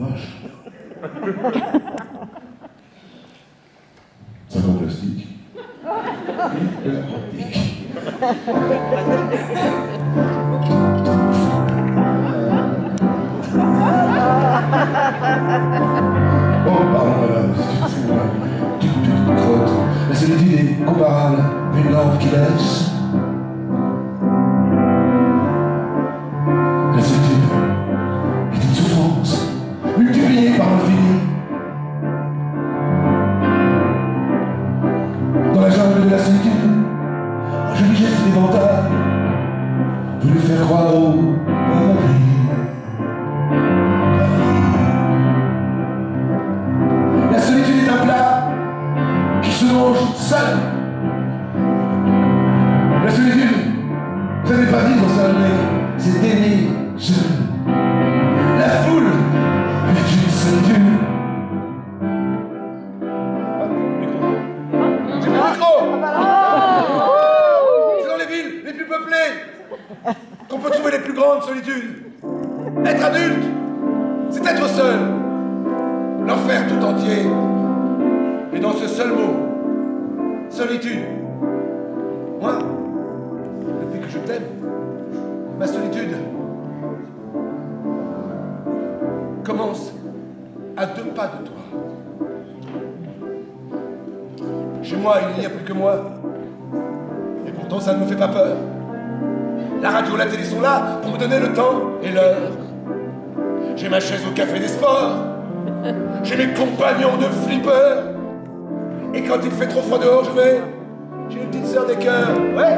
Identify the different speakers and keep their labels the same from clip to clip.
Speaker 1: vache. C'est un plastique. Oh, pardon, madame, tu, tu crottes. La solitude est comparable une qui laisse. Qu'on peut trouver les plus grandes solitudes. Être adulte, c'est être seul. L'enfer tout entier est dans ce seul mot. Solitude. Moi, depuis que je t'aime, ma solitude commence à deux pas de toi. Chez moi, il n'y a plus que moi. Et pourtant, ça ne me fait pas peur. La radio et la télé sont là pour me donner le temps et l'heure. J'ai ma chaise au café des sports. J'ai mes compagnons de flipper. Et quand il fait trop froid dehors, je vais. J'ai une petite sœur des cœurs. Ouais.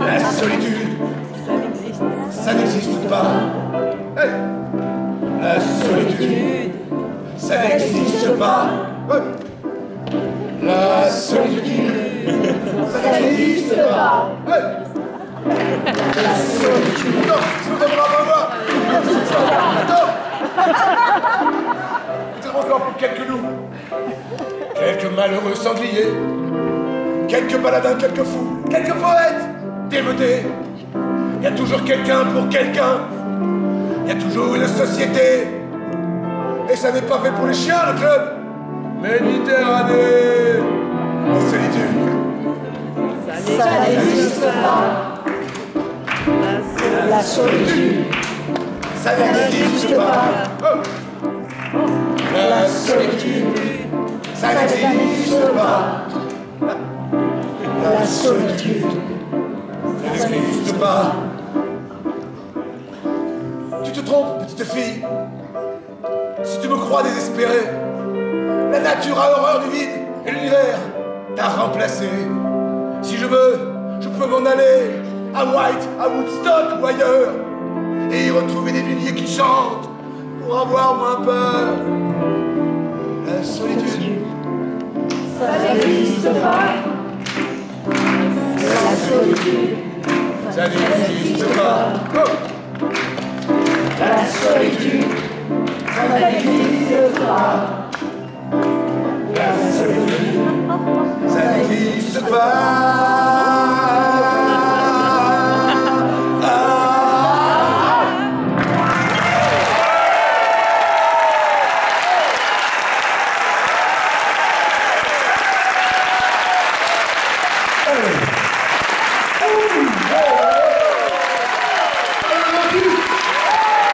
Speaker 1: La solitude,
Speaker 2: Ça n'existe
Speaker 1: ça n'existe pas. Hey. La solitude, ça n'existe pas. Ouais. La solitude, ça n'existe pas. Ouais. Attends. C'est encore pour quelques loups. Quelques malheureux sangliers, quelques baladins, quelques fous, quelques poètes démodés. Il y a toujours quelqu'un pour quelqu'un. Il y a toujours une société. Et ça n'est pas fait pour les chiens, le club. Méditerranée. La solitude.
Speaker 2: Ça n'existe pas. La solitude,
Speaker 1: Ça n'existe pas. La solitude. Ça n'existe pas.
Speaker 2: la solitude,
Speaker 1: Ça n'existe pas. Tu te trompes, petite fille. Si tu me crois désespéré, la nature a horreur du vide et l'univers t'a remplacé. Si je veux, je peux m'en aller à White, à Woodstock ou ailleurs et retrouver des milliers qui chantent pour avoir moins peur. La solitude,
Speaker 2: ça n'existe pas. La solitude,
Speaker 1: ça n'existe pas.
Speaker 2: La solitude, ça n'existe pas.
Speaker 1: La solitude, ça n'existe pas.